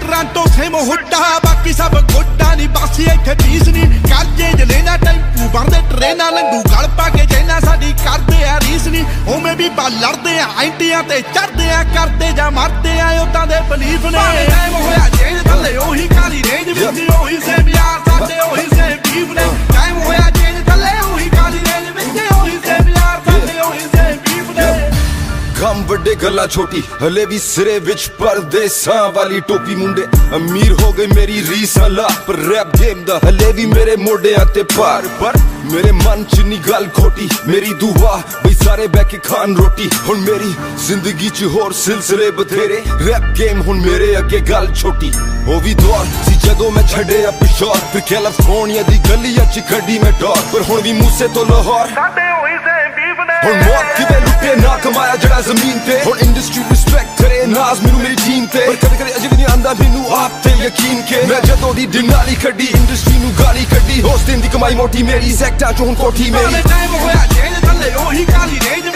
Toronto same Hooda ਬਾਕੀ ਸਭ ਗੋਡਾ ਨਹੀਂ ਬਾਸੀ ਇੱਥੇ ਪੀਸ ਨਹੀਂ ਕਰਜੇ ਜਲੇਨਾ ਟੈਂਪੂ ਵਰਦੇ ਟ੍ਰੇਨਾਂ ਲੰਗੂ ਗਲ ਪਾ ਕੇ ਜੈਨਾ ਸਾਡੀ ਕਰਦੇ ਆ ਰੀਸ ਨਹੀਂ ਉਵੇਂ ਵੀ ਬਾ ਲੜਦੇ ਆ ਐਂਟੀਆਂ ਤੇ ਚੜਦੇ ਆ ਕਰਦੇ ਜਾਂ ਮਰਦੇ ਆ ਉਦਾਂ ਦੇ ਬਲੀਫ ਨੇ। ਟਾਈਮ ਹੋਇਆ ਜੇਲ ਥੱਲੇ ਉਹੀ ਕਾਲੀ ਰੇਂਜ ਵਿੱਚ ਵੱਡੇ ਗੱਲਾਂ ਛੋਟੀ ਹਲੇ ਵੀ ਸਿਰੇ ਵਿੱਚ ਪਰਦੇਸਾਂ ਵਾਲੀ ਟੋਪੀ ਮੁੰਡੇ। ਅਮੀਰ ਹੋ ਗਏ ਮੇਰੀ ਰੀਸਾਂ ਲਾ ਪਰ ਰੈਪ ਗੇਮ ਦਾ ਹਲੇ ਵੀ ਮੇਰੇ ਮੋਢਿਆਂ ਤੇ ਭਾਰ। ਪਰ ਮੇਰੇ ਮਨ ਚ ਨੀ ਗੱਲ ਖੋਟੀ ਮੇਰੀ ਦੁਆ ਬਈ ਸਾਰੇ ਬੈ ਕੇ ਖਾਣ ਰੋਟੀ। ਹੁਣ ਮੇਰੀ ਜ਼ਿੰਦਗੀ ਚ ਹੋਰ ਸਿਲਸਿਲੇ ਬਥੇਰੇ। ਰੈਪ ਗੇਮ ਹੁਣ ਮੇਰੇ ਅੱਗੇ ਗੱਲ ਛੋਟੀ। ਉਹ ਵੀ ਦੌਰ ਸੀ ਜਦੋਂ ਮੈਂ ਛੱਡਿਆ ਪਿਸ਼ੌਰ। ਫਿਰ ਕੈਲੀਫੋਰਨੀਆ ਦੀ ਗਲੀਆਂ ਚ ਕੱਢੀ ਮੈਂ ਡੌਰ ਪਰ ਹੁਣ ਵੀ ਮੂਸੇ ਤੋਂ ਲਾਹੌਰ। ਸਾਡੇ ਹੋਈ ਸੇ ਬੀਫ ਨੇ। ਹੁਣ ਮੌਤ ਕਮਾਇਆ ਜਿਹੜਾ ਜ਼ਮੀਨ ਤੇ। ਹੁਣ ਇੰਡਸਟਰੀ ਰਿਸਪੈਕਟ ਕਰੇ, ਨਾਜ਼ ਮੈਨੂੰ ਮੇਰੀ ਟੀਮ ਤੇ। ਪਰ ਕਦੇ ਕਦੇ ਅਜੇ ਵੀ ਨਹੀਂ ਆਂਦਾ ਮੈਨੂੰ ਆਪ ਤੇ ਯਕੀਨ ਕੇ। ਮੈਂ ਜਦੋਂ ਦੀ ਦਿਨਾਲੀ ਕੱਢੀ ਇੰਡਸਟਰੀ ਨੂੰ ਗਾਲੀ ਕੱਢੀ। ਉਸ ਦੀ ਕਮਾਈ ਮੋਟੀ ਮੇਰੀ ਸੈਕਟਰ ਚੋਂ ਹੁਣ ਕੋਠੀ ਮੇਰੀ। ਟਾਈਮ ਹੋਇਆ ਜੇਲ ਥੱਲੇ, ਉਹੀ ਕਾਲੀ ਰੇਂਜ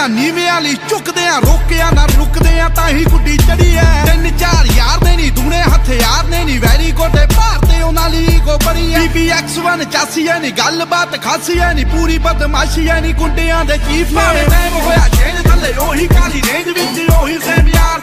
ਆ, ਨੀਵੇਂ ਵਾਲੀ ਝੁਕਦੇ ਆ ਰੋਕਿਆ ਨਾ ਰੁਕਦੇ ਆ, ਤਾਂ ਹੀ ਗੁੱਡੀ ਚੜੀ ਐ। ਤਿੰਨ ਚਾਰ ਯਾਰ ਦੇ ਨਹੀਂ, ਦੂਣੇ ਹਥਿਆਰ ਨੇ ਨਹੀਂ, ਵੈਰੀ ਕੋਟੇ ਭਾਰਤੇ ਉਹਨਾਂ ਲਈ ਕੋ ਬਣੀ ਐ। BBX1 ਚਾਸੀ ਐ ਨਹੀਂ, ਗੱਲਬਾਤ ਖਾਸੀ ਐ ਨਹੀਂ, ਪੂਰੀ ਬਦਮਾਸ਼ੀ ਐ ਨਹੀਂ, ਗੁੰਡਿਆਂ ਦੇ ਚੀਫ ਨੇ ਟਾਈਮ ਹੋਇਆ ਜੇਲ ਥੱਲੇ ਉਹੀ ਕਾਲੀ ਰੇਂਜ ਵਿੱਚ, ਉਹੀ ਸੇਮ ਯਾਰ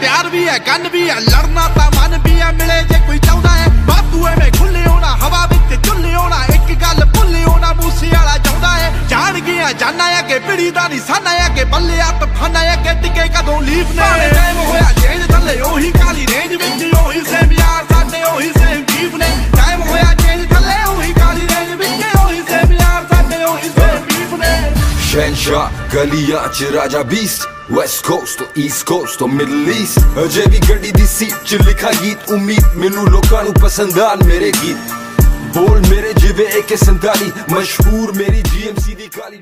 ਪਿਆਰ ਵੀ ਹੈ ਗੰਨ ਵੀ ਹੈ ਲੜਨਾ ਤਾਂ ਮਨ ਵੀ ਹੈ ਮਿਲੇ ਜੇ ਕੋਈ ਚਾਹੁੰਦਾ ਹੈ। ਬਾਤੂ ਐਵੇਂ ਖੁੱਲੇ ਹੋਣਾ ਹਵਾ ਵਿੱਚ ਝੁੱਲੇ ਹੋਣਾ ਇੱਕ ਗੱਲ ਭੁੱਲੇ ਹੋਣਾ ਮੂਸੇ ਵਾਲਾ ਚਾਹੁੰਦਾ ਹੈ। ਜਾਣ ਗਿਆ ਜਾਨਾ ਆ ਕਿ ਪਿੜੀ ਦਾ ਨਹੀਂ ਸਾਨਾ ਆ ਕਿ ਬੱਲੇ ਆ ਤਫਾਨਾ ਆ ਕਿ ਟਿਕੇ ਕਦੋਂ ਲੀਫ ਨੇ। ਟਾਈਮ ਹੋਇਆ ਜੇਲ ਥੱਲੇ ਉਹੀ ਕਾਲੀ ਰੇਂਜ ਵਿੱਚ ਉਹੀ ਸੇਮ ਯਾਰ ਸਾਡੇ ਉਹੀ ਸੇਮ ਬੀਫ ਨੇ। ਟਾਈਮ ਹੋਇਆ ਜੇਲ ਥੱਲੇ ਉਹੀ ਕਾਲੀ ਰੇਂਜ ਵਿੱਚ ਉਹੀ ਸੇਮ ਯਾਰ ਸਾਡੇ ਉਹੀ ਸੇਮ ਬੀਫ ਨੇ। ਸ਼ਹਿਨਸ਼ਾਹ ਗਲੀਆਂ ਚ ਰਾਜਾ ਬੀਸਟ ਵੈਸਟ ਕੋਸਟ ਤੋਂ ਈਸਟ ਕੋਸਟ ਤੋਂ ਮਿਡਲ ਈਸਟ ਅਜੇ ਵੀ ਗੱਡੀ ਦੀ ਸੀਟ ਚ ਲਿਖਾ ਗੀਤ, ਉਮੀਦ। ਮੈਨੂੰ ਲੋਕਾਂ ਨੂੰ ਪਸੰਦ ਆਣ ਮੇਰੇ ਗੀਤ। ਬੋਲ ਮੇਰੇ ਜਿਵੇਂ AK47 ਮਸ਼ਹੂਰ ਮੇਰੀ GMC ਦੀ ਕਾਲੀ